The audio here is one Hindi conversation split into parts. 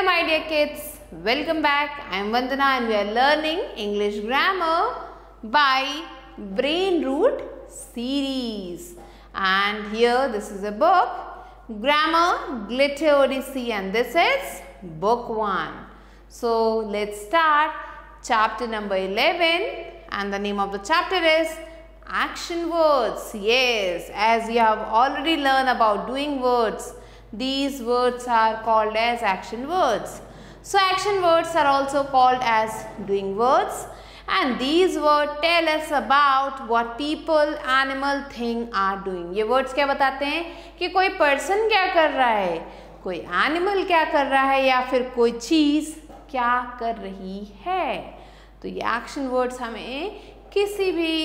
Hello my dear kids, welcome back. I am Vandana and we are learning English grammar by Brain Root series. And here this is a book, Grammar Glitter Odyssey and this is book 1. So let's start chapter number 11 and the name of the chapter is action words. Yes, as we have already learned about doing words these words are called as action words. So action words are also called as doing words and these words tell us about what people, animal, thing are doing. ये words क्या बताते हैं कि कोई person क्या कर रहा है कोई animal क्या कर रहा है या फिर कोई चीज़ क्या कर रही है तो ये action words हमें किसी भी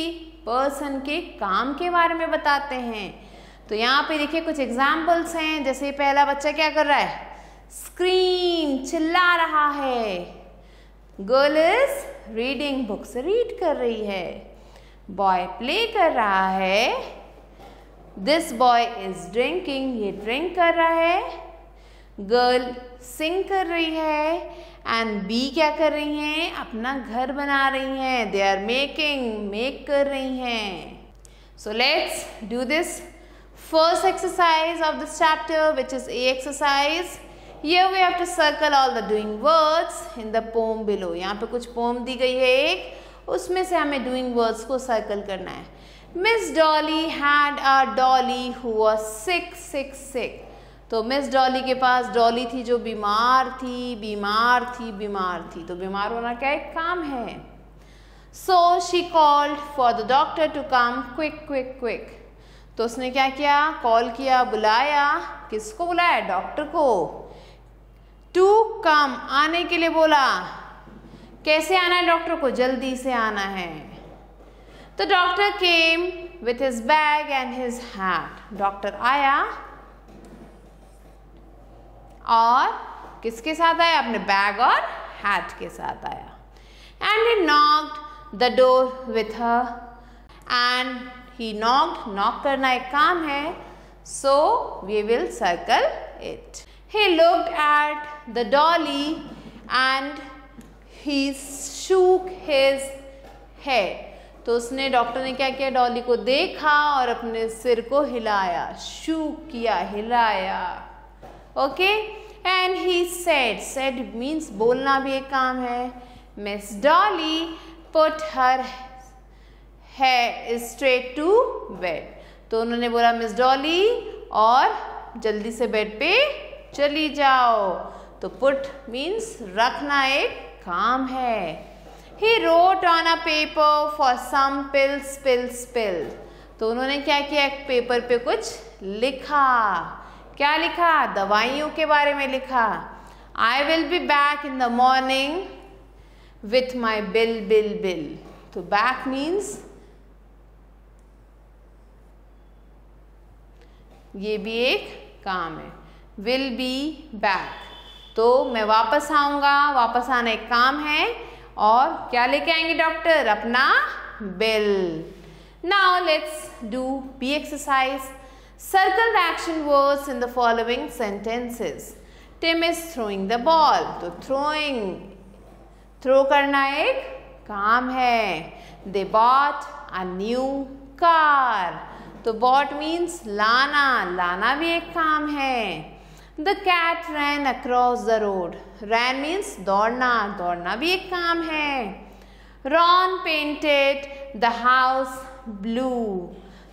person के काम के बारे में बताते हैं तो यहाँ पे देखिए कुछ एग्जाम्पल्स हैं। जैसे पहला बच्चा क्या कर रहा है? स्क्रीम चिल्ला रहा है। Girl is reading books read कर रही है। बॉय प्ले कर रहा है। दिस बॉय इज़ ड्रिंकिंग ये ड्रिंक कर रहा है। गर्ल सिंग कर रही है। एंड बी क्या कर रही हैं? अपना घर बना रही हैं। दे आर मेकिंग मेक कर रही हैं। So let's do this first exercise of this chapter which is A exercise. Here we have to circle all the doing words in the poem below. यहाँ पे कुछ poem दी गई है एक उसमें से हमें doing words को circle करना है Miss Dolly had a dolly who was sick sick sick. तो मिस डॉली के पास डॉली थी जो बीमार थी बीमार थी बीमार थी तो बीमार होना क्या एक काम है so she called for the doctor to come quick quick quick तो उसने क्या किया? कॉल किया, बुलाया। किसको बुलाया? डॉक्टर को। टू कम आने के लिए बोला। कैसे आना है डॉक्टर को? जल्दी से आना है। तो doctor came with his bag and his hat doctor आया। और किसके साथ आया? अपने बैग और हैट के साथ आया। And he knocked the door with her and he knocked knock करना एक काम है so we will circle it he looked at the Dolly and he shook his head. तो उसने डॉक्टर ने क्या किया? डॉली को देखा और अपने सिर को हिलाया शूक किया, हिलाया। Okay and he said said means बोलना भी एक काम है। मिस डॉली पुट हर है स्ट्रेट टू बेड तो उन्होंने बोला, मिस डॉली, और जल्दी से बेड पे चली जाओ। तो पुट मीन्स रखना एक काम है। He wrote on a paper for some pill spill spill तो उन्होंने क्या किया? पेपर पे कुछ लिखा। क्या लिखा? दवाइयों के बारे में लिखा। I will be back in the morning with my bill bill bill तो बैक मीन्स ये भी एक काम है। विल बी बैक तो मैं वापस आऊँगा, वापस आना एक काम है। और क्या लेके आएँगे डॉक्टर अपना bill now let's do B exercise circle the action words in the following sentences Tim is throwing the ball तो थ्रोइंग थ्रो करना एक काम है। They bought a new car तो बॉट मीन्स लाना लाना भी एक काम है। The cat ran across the road ran means दौड़ना दौड़ना भी एक काम है। Ron painted the house blue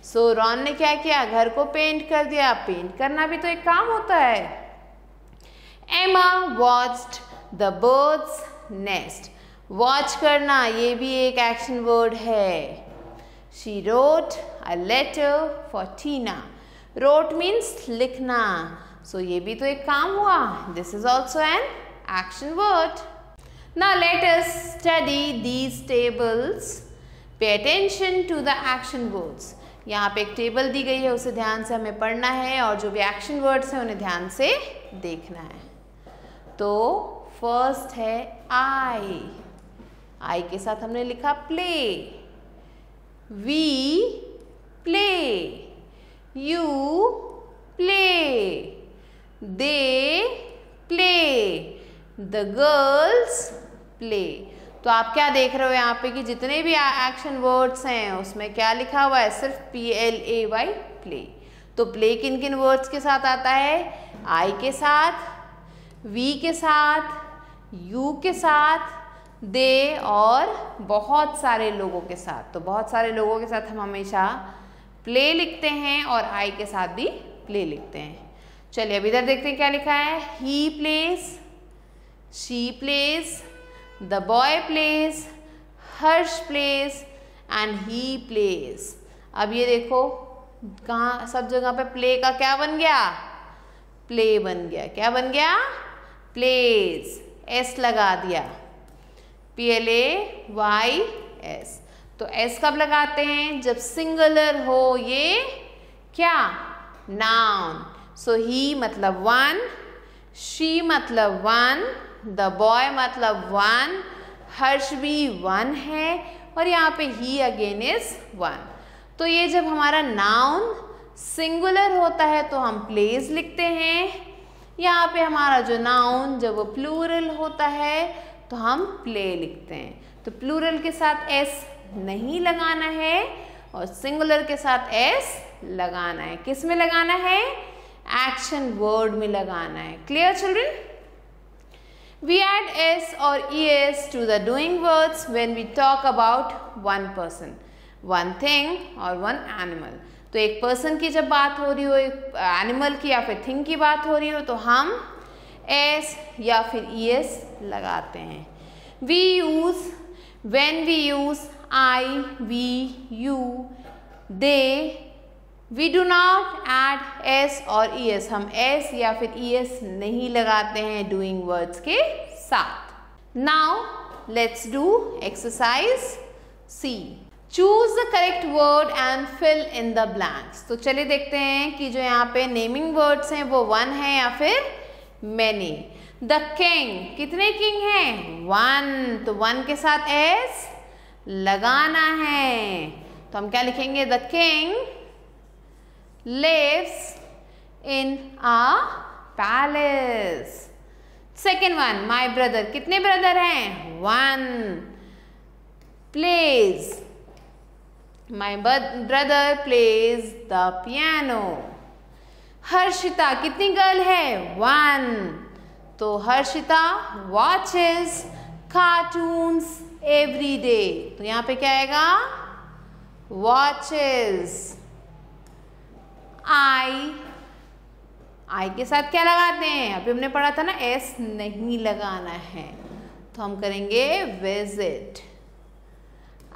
so Ron ने क्या किया? घर को पेंट कर दिया। पेंट करना भी तो एक काम होता है। Emma watched the birds nest watch करना, ये भी एक एक्शन वर्ड है। She wrote a letter for Tina. Wrote means लिखना. So ये भी तो एक काम हुआ. This is also an action word. Now let us study these tables. Pay attention to the action words. यहाँ पे एक टेबल दी गई है उसे ध्यान से हमें पढ़ना है और जो भी एक्शन वर्ड्स हैं उन्हें ध्यान से देखना है तो फ़र्स्ट है आई आई के साथ हमने लिखा play we play. You play. They play. The girls play तो आप क्या देख रहे हो यहाँ पे कि जितने भी एक्शन वर्ड्स हैं, उसमें क्या लिखा हुआ है सिर्फ़ P L A Y play तो प्ले किन किन वर्ड्स के साथ आता है आई के साथ वी के साथ यू के साथ दे और बहुत सारे लोगों के साथ तो बहुत सारे लोगों के साथ हम हमेशा प्ले लिखते हैं और आई के साथ भी प्ले लिखते हैं। चलिए, अब इधर देखते हैं क्या लिखा है। He plays she plays the boy plays Harsh plays and he plays अब ये देखो, कहाँ, सब जगह पे प्ले का क्या बन गया? प्ले बन गया। क्या बन गया? प्लेस एस लगा दिया। P L A Y S तो एस कब लगाते हैं? जब सिंगुलर हो ये क्या? नाउन सो ही मतलब वन शी मतलब वन द बॉय मतलब वन हर्ष भी वन है और यहाँ पे ही अगेन इज़ वन तो ये जब हमारा नाउन सिंगुलर होता है तो हम प्लेस लिखते हैं। यहाँ पे हमारा जो नाउन जब वो प्लूरल होता है तो हम प्ले लिखते हैं। तो प्लूरल के साथ एस नहीं लगाना है और सिंगुलर के साथ एस लगाना है। किसमें लगाना है? एक्शन वर्ड में लगाना है। Clear children We add s or es to the doing words when we talk about one person, one thing or one animal. तो एक पर्सन की जब बात हो रही हो एक एनिमल की या फिर थिंग की बात हो रही हो तो हम एस या फिर ई एस लगाते हैं। We use when we use I we you they we do not add S और ई एस हम एस या फिर ई एस नहीं लगाते हैं डूइंग वर्ड्स के साथ। Now let's do exercise C choose the correct word and fill in the blanks तो चलिए देखते हैं कि जो यहाँ पे नेमिंग वर्ड्स हैं, वो वन है या फिर मैनी द किंग कितने किंग हैं? वन तो वन के साथ एस लगाना है. तो हम क्या लिखेंगे? The king lives in a palace second one my brother कितने ब्रदर हैं? One plays my brother plays the piano Harshita, कितनी गर्ल है? वन तो Harshita watches cartoons every day तो यहाँ पे क्या आएगा? वॉचेस आई आई के साथ क्या लगाते हैं? अभी हमने पढ़ा था ना एस नहीं लगाना है। तो हम करेंगे visit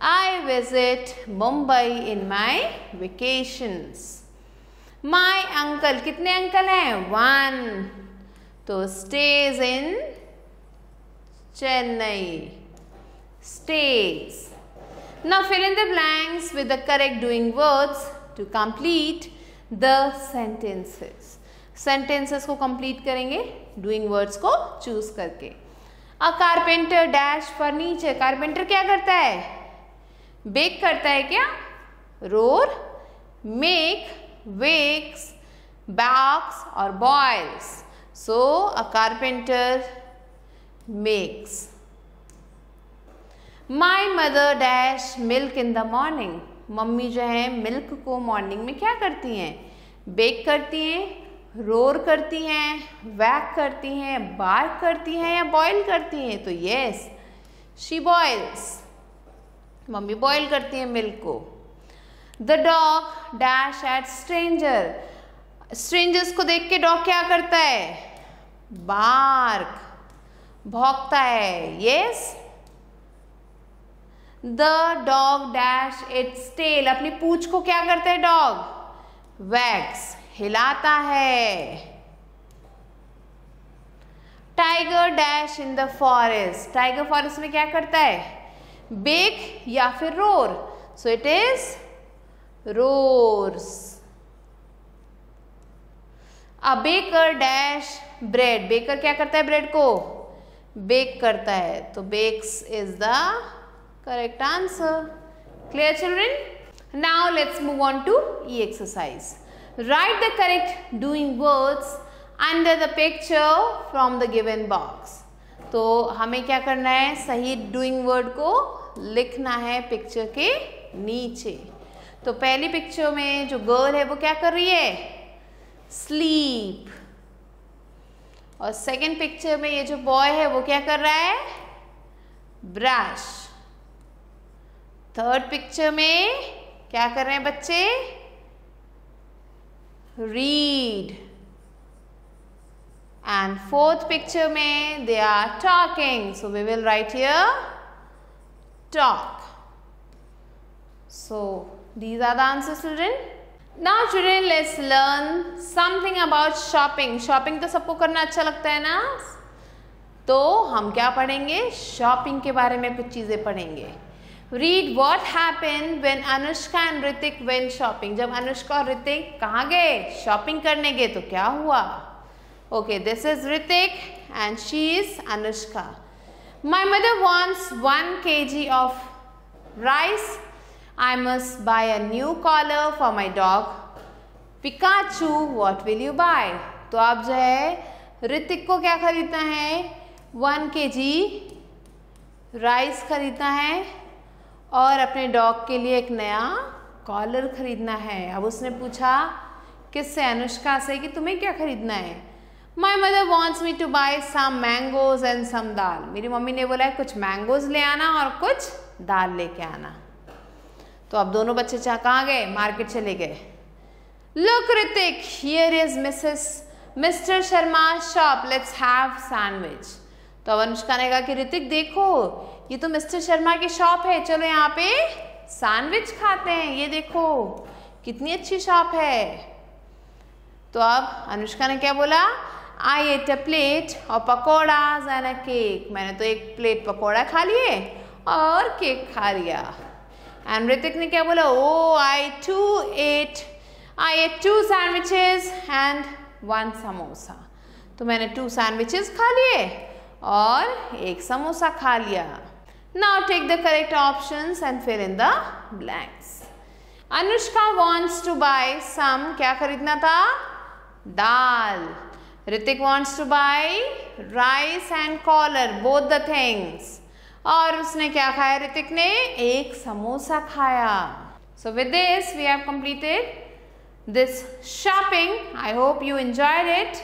I visit Mumbai in my vacations my uncle कितने अंकल हैं? वन तो stays in Chennai stays now fill in the blanks with the correct doing words to complete the sentences sentences को कंप्लीट करेंगे डूइंग वर्ड्स को चूज़ करके. A carpenter dash furniture carpenter क्या करता है? बेक करता है क्या? रोर मेक वेक्स बैक्स और boils so a carpenter makes my mother dash milk in the morning mummy जो है मिल्क को मॉर्निंग में क्या करती हैं? बेक करती हैं रोर करती हैं वैक करती हैं बार्क करती हैं, या बॉईल करती हैं? तो yes she boils mummy boil करती हैं मिल्क को. The dog dash at stranger strangers को देख के डॉग क्या करता है? बार्क भौंकता है. Yes the dog dash its tail अपनी पूछ को क्या करता है डॉग वैक्स हिलाता है. Tiger dash in the forest tiger forest में क्या करता है? बेक या फिर roar so it is roars a baker dash bread baker क्या करता है ब्रेड को बेक करता है तो bakes is the Correct answer. Clear children? Now let's move on to E exercise. Write the correct doing words under the picture from the given box. तो हमें क्या करना है सही डूइंग वर्ड को लिखना है पिक्चर के नीचे तो पहली पिक्चर में जो गर्ल है वो क्या कर रही है? स्लीप और सेकंड पिक्चर में ये जो बॉय है वो क्या कर रहा है? ब्रश थर्ड पिक्चर में क्या कर रहे हैं बच्चे? रीड एंड फोर्थ पिक्चर में they are talking so we will write here talk so these are the answers, children. Now, children, let's learn something about shopping. Shopping तो सबको करना अच्छा लगता है ना? तो हम क्या पढ़ेंगे? शॉपिंग के बारे में कुछ चीज़ें पढ़ेंगे। Read what happen when Anushka and Hrithik went shopping जब अनुष्का और ऋतिक कहाँ गए? शॉपिंग करने गए तो क्या हुआ? Okay this is Hrithik and she is Anushka my mother wants one K G of I must buy a new collar for my dog Pikachu what will you buy तो आप जो है ऋतिक को क्या खरीदना है? वन के जी राइस खरीदना है और अपने डॉग के लिए एक नया कॉलर खरीदना है। अब उसने पूछा, किससे? अनुष्का से, कि तुम्हें क्या खरीदना है? My mother wants me to buy some mangoes and some dal मेरी मम्मी ने बोला है कुछ मैंगोज ले आना और कुछ दाल लेके आना। तो अब दोनों बच्चे चाह कहाँ गए? मार्केट चले गए। Look Hrithik here is Mrs mister Sharma shop let's have sandwich तो अब अनुष्का ने कहा कि ऋतिक देखो, ये तो मिस्टर शर्मा की शॉप है। चलो यहाँ पे सैंडविच खाते हैं। ये देखो, कितनी अच्छी शॉप है। तो अब अनुष्का ने क्या बोला? आई एट अ प्लेट और पकौड़ा एंड अ केक मैंने तो एक प्लेट पकौड़ा खा लिए और केक खा लिया। एंड ऋतिक ने क्या बोला? ओ I too ate I ate two sandwiches and one samosa तो मैंने टू सैंडविचेस खा लिए और एक समोसा खा लिया। Now take the correct option and fill in the blanks Anushka wants to buy some क्या खरीदना था? दाल। Hrithik wants to buy rice and collar both the things और उसने क्या खाया ऋतिक ने? एक समोसा खाया। So with this we have completed this shopping I hope you enjoyed it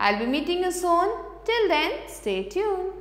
I will be meeting you soon till then stay tuned.